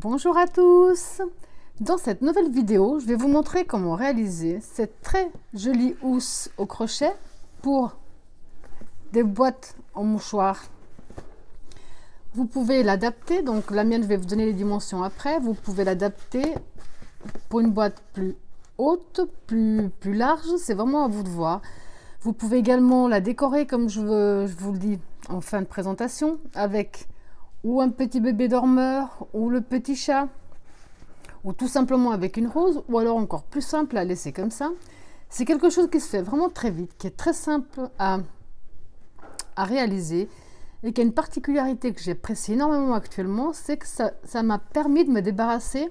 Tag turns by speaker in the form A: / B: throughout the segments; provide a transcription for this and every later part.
A: Bonjour à tous Dans cette nouvelle vidéo, je vais vous montrer comment réaliser cette très jolie housse au crochet pour des boîtes en mouchoir. Vous pouvez l'adapter, donc la mienne, je vais vous donner les dimensions après. Vous pouvez l'adapter pour une boîte plus haute, plus, plus large, c'est vraiment à vous de voir. Vous pouvez également la décorer comme je, je vous le dis en fin de présentation avec ou un petit bébé dormeur, ou le petit chat, ou tout simplement avec une rose, ou alors encore plus simple à laisser comme ça. C'est quelque chose qui se fait vraiment très vite, qui est très simple à, à réaliser et qui a une particularité que j'apprécie énormément actuellement, c'est que ça m'a permis de me débarrasser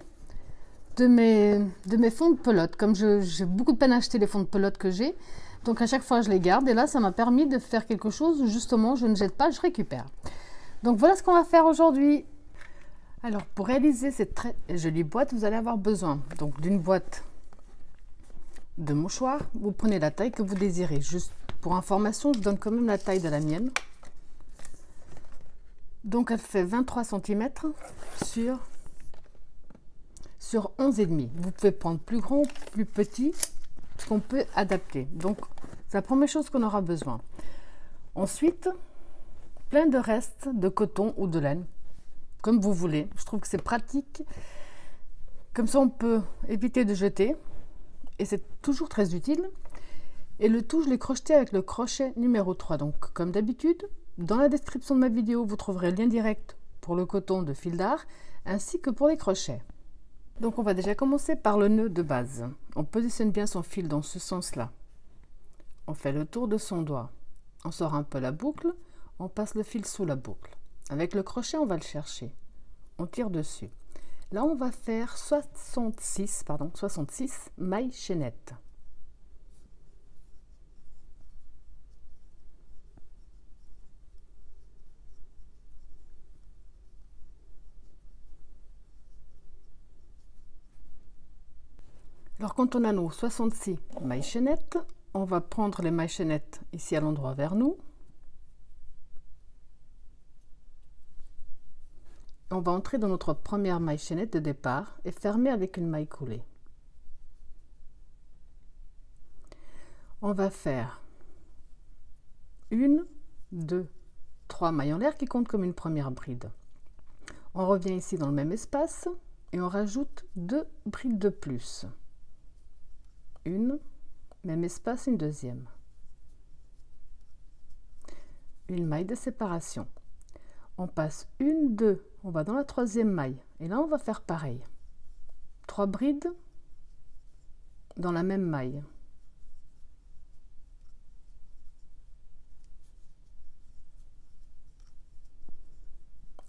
A: de mes, de mes fonds de pelote. Comme j'ai beaucoup de peine à acheter les fonds de pelote que j'ai, donc à chaque fois je les garde et là ça m'a permis de faire quelque chose où justement je ne jette pas, je récupère. Donc voilà ce qu'on va faire aujourd'hui. Alors pour réaliser cette très jolie boîte, vous allez avoir besoin donc d'une boîte de mouchoir. Vous prenez la taille que vous désirez. Juste pour information, je donne quand même la taille de la mienne. Donc elle fait 23 cm sur, sur 11,5. Vous pouvez prendre plus grand, plus petit, ce qu'on peut adapter. Donc c'est la première chose qu'on aura besoin. Ensuite, plein de restes de coton ou de laine, comme vous voulez. Je trouve que c'est pratique. Comme ça, on peut éviter de jeter. Et c'est toujours très utile. Et le tout, je l'ai crocheté avec le crochet numéro 3. Donc, comme d'habitude, dans la description de ma vidéo, vous trouverez le lien direct pour le coton de fil d'art, ainsi que pour les crochets. Donc, on va déjà commencer par le nœud de base. On positionne bien son fil dans ce sens-là. On fait le tour de son doigt. On sort un peu la boucle on passe le fil sous la boucle. Avec le crochet, on va le chercher. On tire dessus. Là, on va faire 66, pardon, 66 mailles chaînettes. Alors, quand on a nos 66 mailles chaînettes, on va prendre les mailles chaînettes ici à l'endroit vers nous. On va entrer dans notre première maille chaînette de départ et fermer avec une maille coulée. On va faire une, deux, trois mailles en l'air qui comptent comme une première bride. On revient ici dans le même espace et on rajoute deux brides de plus. Une, même espace, une deuxième. Une maille de séparation. On passe une, deux, on va dans la troisième maille. Et là on va faire pareil. Trois brides dans la même maille.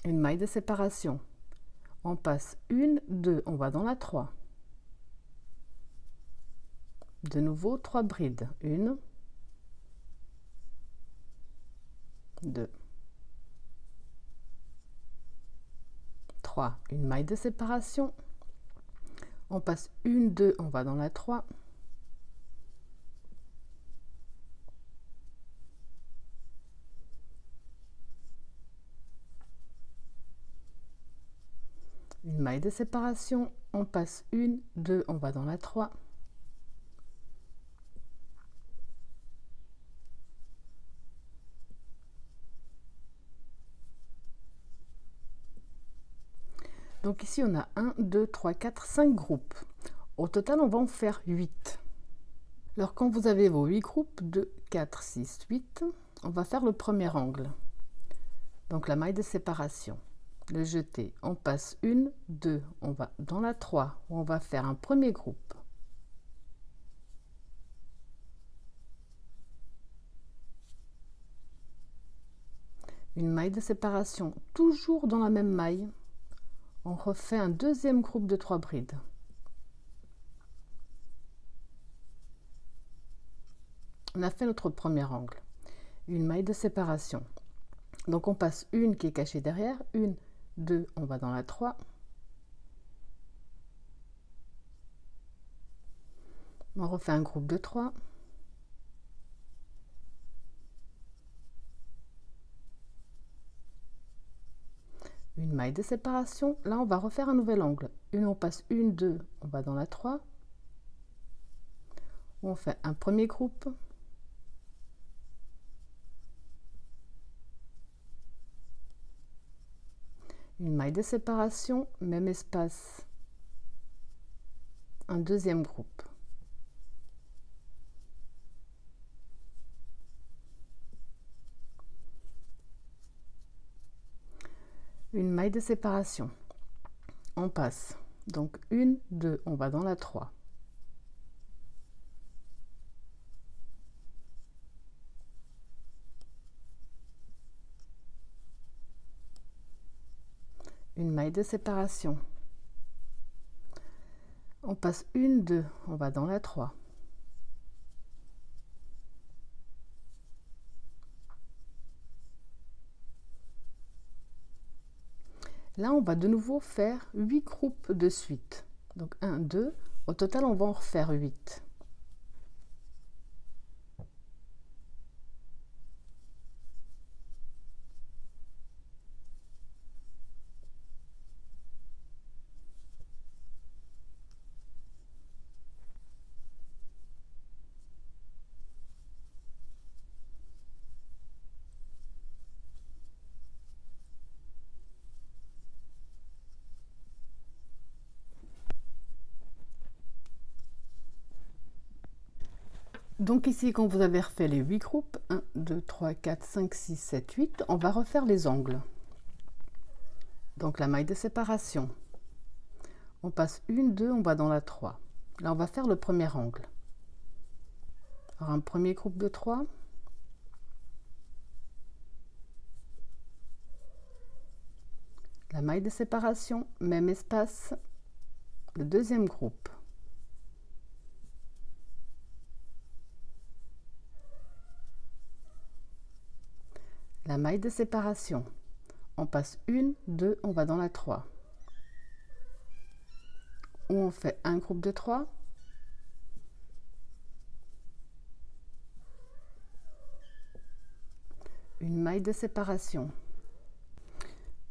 A: Une maille de séparation. On passe une deux on va dans la 3 de nouveau trois brides. Une deux une maille de séparation. On passe une, deux, on va dans la 3. Une maille de séparation, on passe une, deux, on va dans la 3. Donc ici, on a 1, 2, 3, 4, 5 groupes. Au total, on va en faire 8. Alors, quand vous avez vos 8 groupes, 2, 4, 6, 8, on va faire le premier angle. Donc, la maille de séparation. Le jeter, on passe une, deux, on va dans la 3, on va faire un premier groupe. Une maille de séparation, toujours dans la même maille on refait un deuxième groupe de trois brides. On a fait notre premier angle, une maille de séparation. Donc on passe une qui est cachée derrière, une, deux, on va dans la 3. On refait un groupe de 3. Maille de séparation. Là, on va refaire un nouvel angle. Une, on passe une, deux, on va dans la 3. On fait un premier groupe. Une maille de séparation, même espace. Un deuxième groupe. Une maille de séparation. On passe. Donc une, deux, on va dans la 3. Une maille de séparation. On passe une, deux, on va dans la 3. Là, on va de nouveau faire 8 groupes de suite. Donc 1, 2. Au total, on va en refaire 8. Donc ici, quand vous avez refait les 8 groupes, 1, 2, 3, 4, 5, 6, 7, 8, on va refaire les angles. Donc la maille de séparation. On passe une, deux, on va dans la 3. Là, on va faire le premier angle. Alors, un premier groupe de 3. La maille de séparation, même espace, le deuxième groupe. Maille de séparation. On passe une, deux, on va dans la 3. on fait un groupe de 3. Une maille de séparation.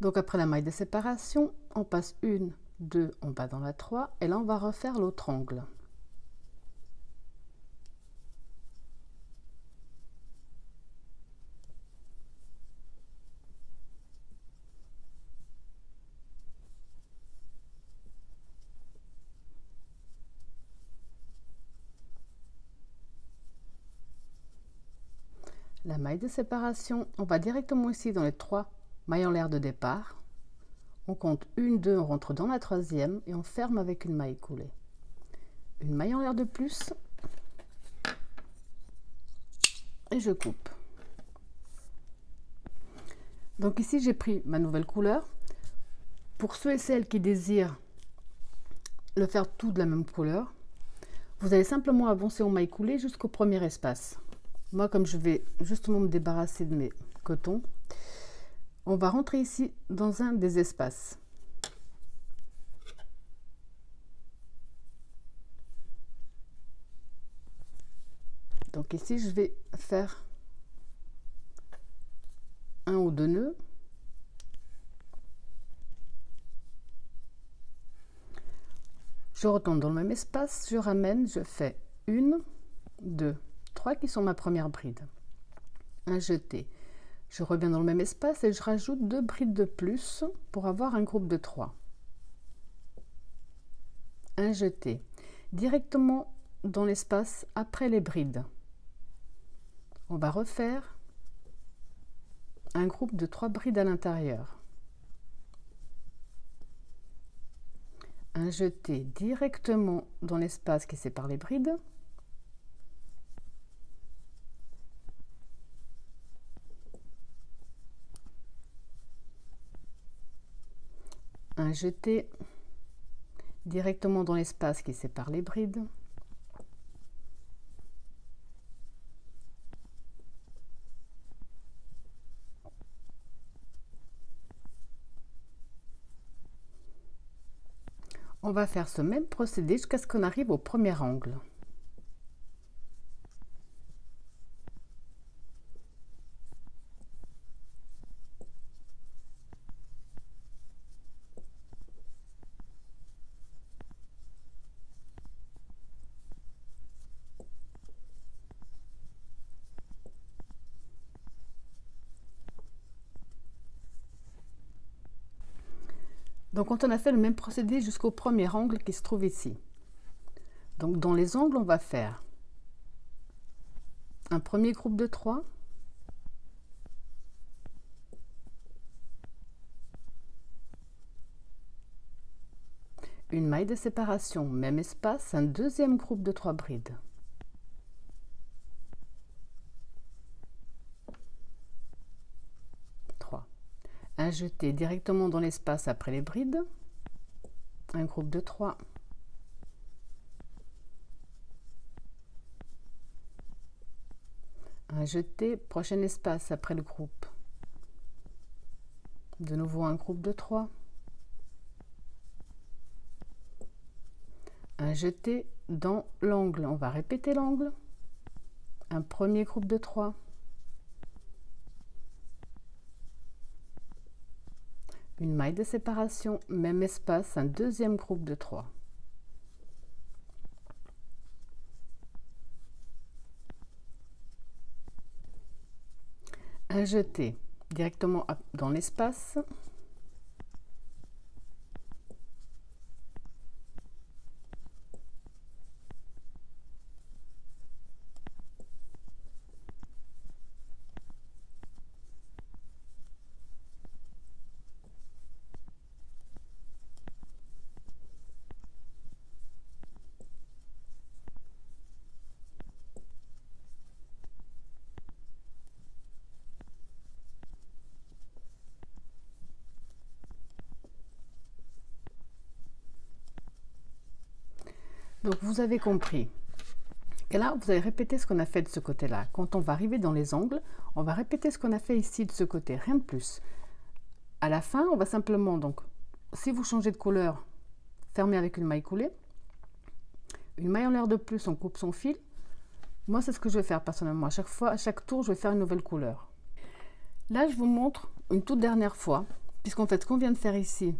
A: Donc après la maille de séparation, on passe une, deux, on va dans la 3 et là on va refaire l'autre angle. la de séparation, on va directement ici dans les trois mailles en l'air de départ. On compte une, deux, on rentre dans la troisième et on ferme avec une maille coulée. Une maille en l'air de plus et je coupe. Donc ici j'ai pris ma nouvelle couleur. Pour ceux et celles qui désirent le faire tout de la même couleur, vous allez simplement avancer en maille coulée jusqu'au premier espace. Moi, comme je vais justement me débarrasser de mes cotons, on va rentrer ici dans un des espaces. Donc ici, je vais faire un ou deux nœuds. Je retourne dans le même espace, je ramène, je fais une, deux, qui sont ma première bride. Un jeté. Je reviens dans le même espace et je rajoute deux brides de plus pour avoir un groupe de 3. Un jeté. Directement dans l'espace après les brides. On va refaire un groupe de trois brides à l'intérieur. Un jeté directement dans l'espace qui sépare les brides. Jeté directement dans l'espace qui sépare les brides. On va faire ce même procédé jusqu'à ce qu'on arrive au premier angle. Donc on a fait le même procédé jusqu'au premier angle qui se trouve ici. Donc dans les angles, on va faire un premier groupe de 3, une maille de séparation, même espace, un deuxième groupe de 3 brides. Un jeté directement dans l'espace après les brides, un groupe de 3, un jeté, prochain espace après le groupe, de nouveau un groupe de 3, un jeté dans l'angle, on va répéter l'angle, un premier groupe de 3, une maille de séparation, même espace, un deuxième groupe de 3. Un jeté directement dans l'espace, Donc vous avez compris que là, vous allez répéter ce qu'on a fait de ce côté-là. Quand on va arriver dans les angles, on va répéter ce qu'on a fait ici de ce côté, rien de plus. À la fin, on va simplement, donc, si vous changez de couleur, fermer avec une maille coulée. Une maille en l'air de plus, on coupe son fil. Moi, c'est ce que je vais faire personnellement. À chaque fois, à chaque tour, je vais faire une nouvelle couleur. Là, je vous montre une toute dernière fois, puisqu'en fait, ce qu'on vient de faire ici,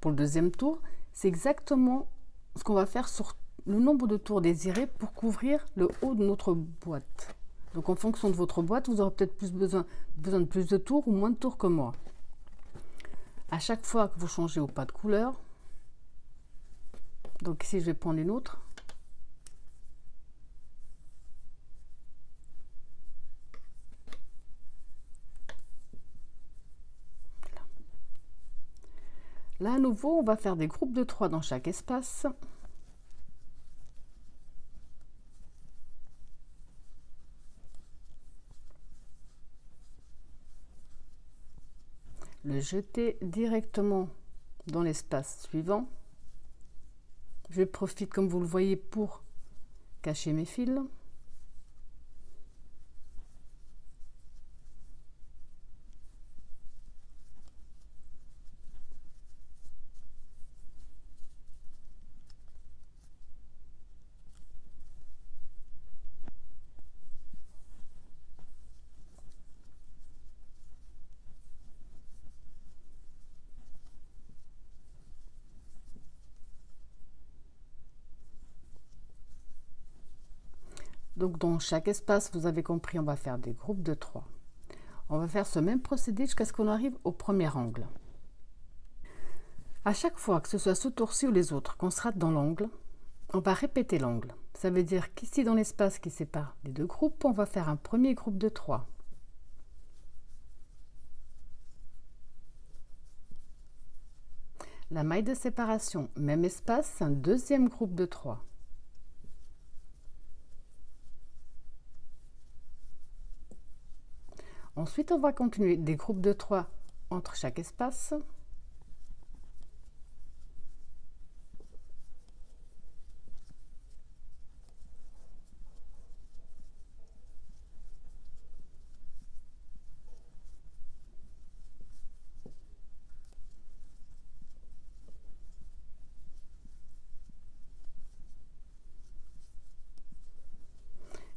A: pour le deuxième tour, c'est exactement ce qu'on va faire sur le nombre de tours désirés pour couvrir le haut de notre boîte. Donc en fonction de votre boîte, vous aurez peut-être besoin, besoin de plus de tours ou moins de tours que moi. À chaque fois que vous changez au pas de couleur, donc ici je vais prendre une autre. Là, à nouveau, on va faire des groupes de 3 dans chaque espace. Le jeter directement dans l'espace suivant. Je profite, comme vous le voyez, pour cacher mes fils. Donc dans chaque espace, vous avez compris, on va faire des groupes de 3. On va faire ce même procédé jusqu'à ce qu'on arrive au premier angle. À chaque fois que ce soit ce tour-ci ou les autres, qu'on sera dans l'angle, on va répéter l'angle. Ça veut dire qu'ici dans l'espace qui sépare les deux groupes, on va faire un premier groupe de 3. La maille de séparation, même espace, un deuxième groupe de 3. Ensuite, on va continuer des groupes de 3 entre chaque espace.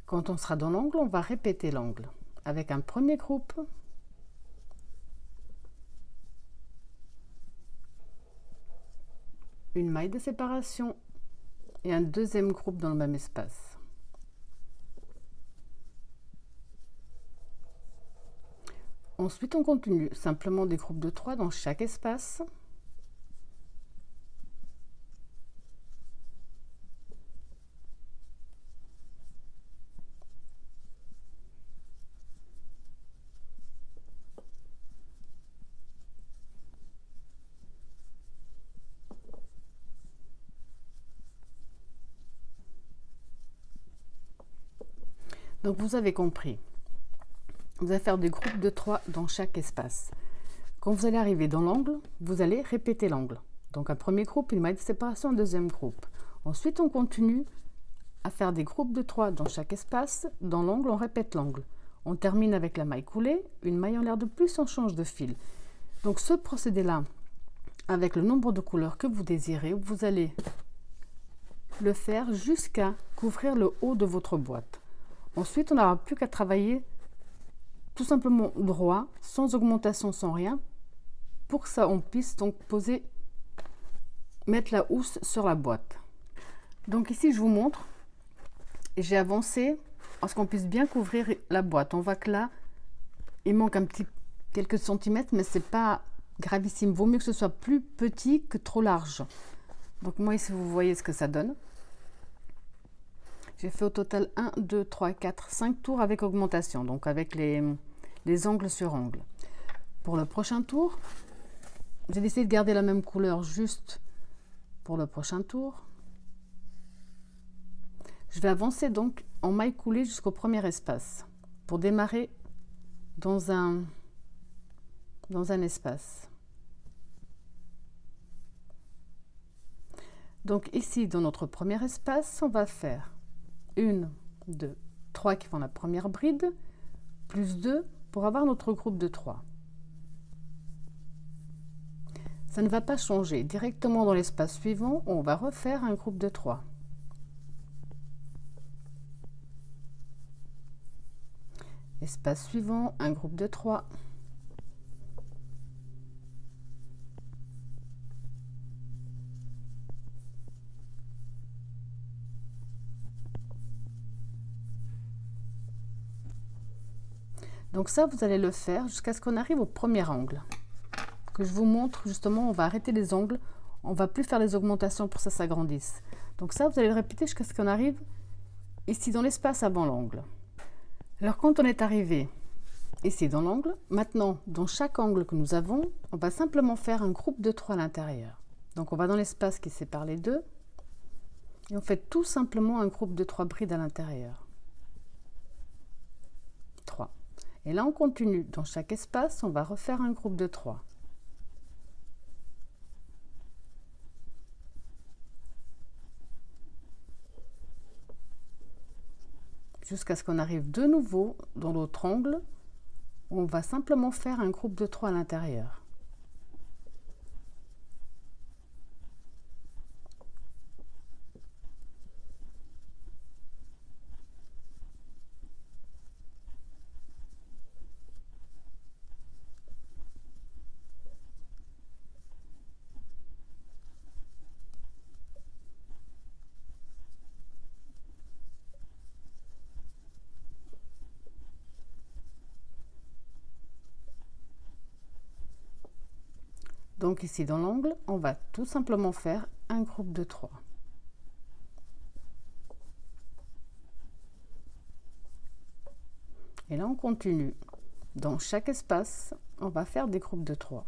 A: Quand on sera dans l'angle, on va répéter l'angle avec un premier groupe. Une maille de séparation et un deuxième groupe dans le même espace. Ensuite, on continue simplement des groupes de 3 dans chaque espace. Vous avez compris. Vous allez faire des groupes de 3 dans chaque espace. Quand vous allez arriver dans l'angle, vous allez répéter l'angle. Donc un premier groupe, une maille de séparation, un deuxième groupe. Ensuite, on continue à faire des groupes de 3 dans chaque espace. Dans l'angle, on répète l'angle. On termine avec la maille coulée, une maille en l'air de plus, on change de fil. Donc ce procédé-là, avec le nombre de couleurs que vous désirez, vous allez le faire jusqu'à couvrir le haut de votre boîte. Ensuite, on n'aura plus qu'à travailler tout simplement droit, sans augmentation, sans rien, pour que ça on puisse donc poser, mettre la housse sur la boîte. Donc ici, je vous montre, j'ai avancé à ce qu'on puisse bien couvrir la boîte. On voit que là, il manque quelques centimètres, mais c'est pas gravissime. Vaut mieux que ce soit plus petit que trop large. Donc moi ici, vous voyez ce que ça donne. J'ai fait au total 1, 2, 3, 4, 5 tours avec augmentation, donc avec les, les angles sur angles. Pour le prochain tour, j'ai décidé de garder la même couleur juste pour le prochain tour. Je vais avancer donc en maille coulée jusqu'au premier espace pour démarrer dans un, dans un espace. Donc ici, dans notre premier espace, on va faire une, deux, trois qui font la première bride, plus deux pour avoir notre groupe de trois. Ça ne va pas changer. Directement dans l'espace suivant, on va refaire un groupe de trois. Espace suivant, un groupe de trois. Donc ça, vous allez le faire jusqu'à ce qu'on arrive au premier angle. Que je vous montre, justement, on va arrêter les angles. On va plus faire les augmentations pour que ça s'agrandisse. Donc ça, vous allez le répéter jusqu'à ce qu'on arrive ici dans l'espace avant l'angle. Alors quand on est arrivé ici dans l'angle, maintenant, dans chaque angle que nous avons, on va simplement faire un groupe de 3 à l'intérieur. Donc on va dans l'espace qui sépare les deux. Et on fait tout simplement un groupe de 3 brides à l'intérieur. Et là, on continue. Dans chaque espace, on va refaire un groupe de 3. Jusqu'à ce qu'on arrive de nouveau dans l'autre angle. On va simplement faire un groupe de 3 à l'intérieur. Donc ici dans l'angle, on va tout simplement faire un groupe de 3. Et là, on continue. Dans chaque espace, on va faire des groupes de 3.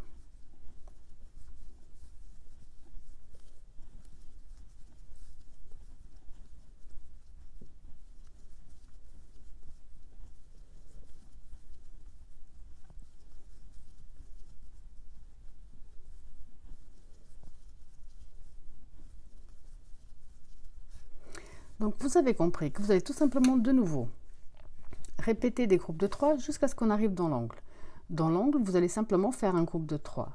A: Donc vous avez compris que vous allez tout simplement de nouveau répéter des groupes de 3 jusqu'à ce qu'on arrive dans l'angle. Dans l'angle, vous allez simplement faire un groupe de 3.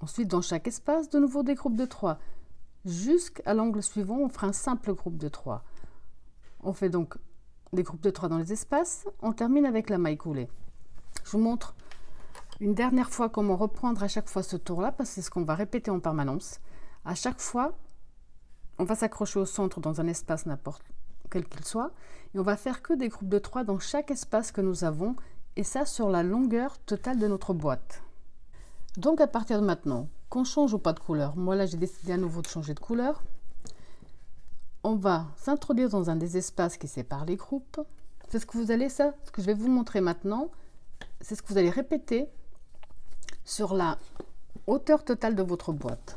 A: Ensuite, dans chaque espace, de nouveau des groupes de 3. Jusqu'à l'angle suivant, on fera un simple groupe de 3. On fait donc des groupes de 3 dans les espaces. On termine avec la maille coulée. Je vous montre une dernière fois comment reprendre à chaque fois ce tour-là, parce que c'est ce qu'on va répéter en permanence. À chaque fois, on va s'accrocher au centre dans un espace n'importe quel qu'il soit. Et on va faire que des groupes de 3 dans chaque espace que nous avons. Et ça sur la longueur totale de notre boîte. Donc à partir de maintenant, qu'on change ou pas de couleur. Moi là j'ai décidé à nouveau de changer de couleur. On va s'introduire dans un des espaces qui sépare les groupes. C'est ce que vous allez, ça, ce que je vais vous montrer maintenant, c'est ce que vous allez répéter sur la hauteur totale de votre boîte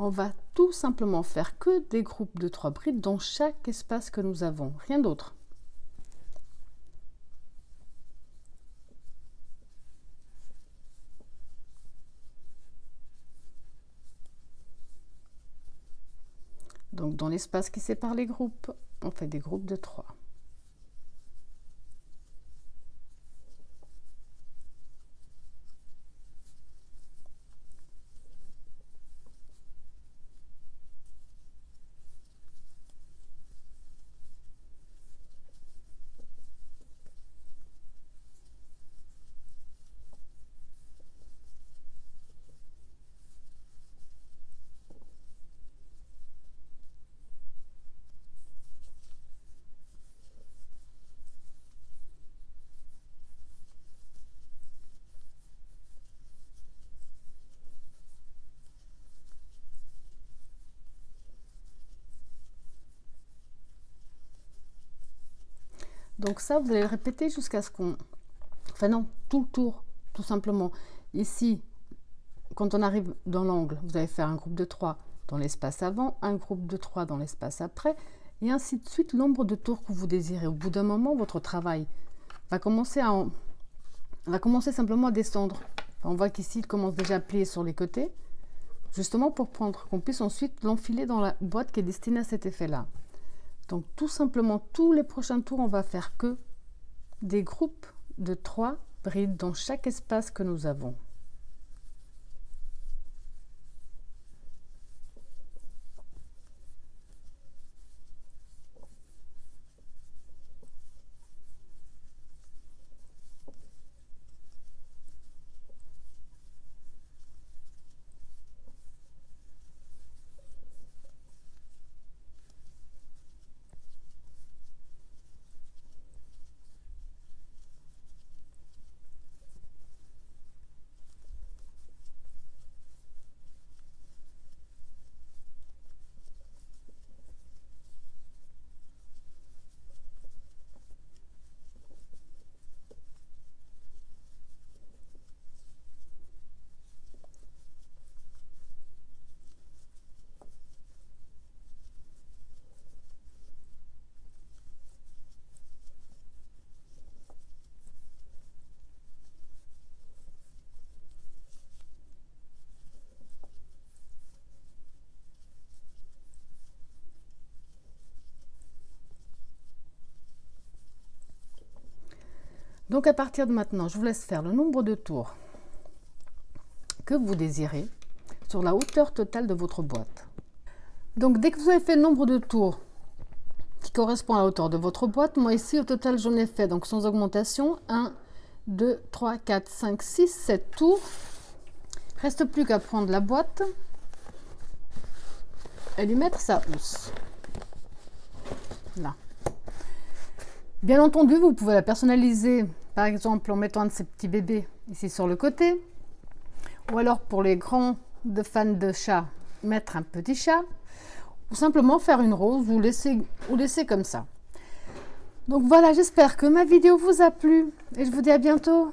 A: on va tout simplement faire que des groupes de trois brides dans chaque espace que nous avons, rien d'autre. Donc dans l'espace qui sépare les groupes, on fait des groupes de trois. Donc ça, vous allez le répéter jusqu'à ce qu'on... Enfin non, tout le tour, tout simplement. Ici, quand on arrive dans l'angle, vous allez faire un groupe de 3 dans l'espace avant, un groupe de 3 dans l'espace après, et ainsi de suite, nombre de tours que vous désirez. Au bout d'un moment, votre travail va commencer, à va commencer simplement à descendre. on voit qu'ici, il commence déjà à plier sur les côtés, justement pour prendre, qu'on puisse ensuite l'enfiler dans la boîte qui est destinée à cet effet-là. Donc tout simplement, tous les prochains tours, on va faire que des groupes de trois brides dans chaque espace que nous avons. Donc à partir de maintenant, je vous laisse faire le nombre de tours que vous désirez sur la hauteur totale de votre boîte. Donc dès que vous avez fait le nombre de tours qui correspond à la hauteur de votre boîte, moi ici au total j'en ai fait, donc sans augmentation, 1, 2, 3, 4, 5, 6, 7 tours. Reste plus qu'à prendre la boîte et lui mettre sa housse. Là. Bien entendu, vous pouvez la personnaliser par exemple, en mettant un de ces petits bébés ici sur le côté. Ou alors pour les grands fans de chat, mettre un petit chat. Ou simplement faire une rose ou laisser, ou laisser comme ça. Donc voilà, j'espère que ma vidéo vous a plu. Et je vous dis à bientôt.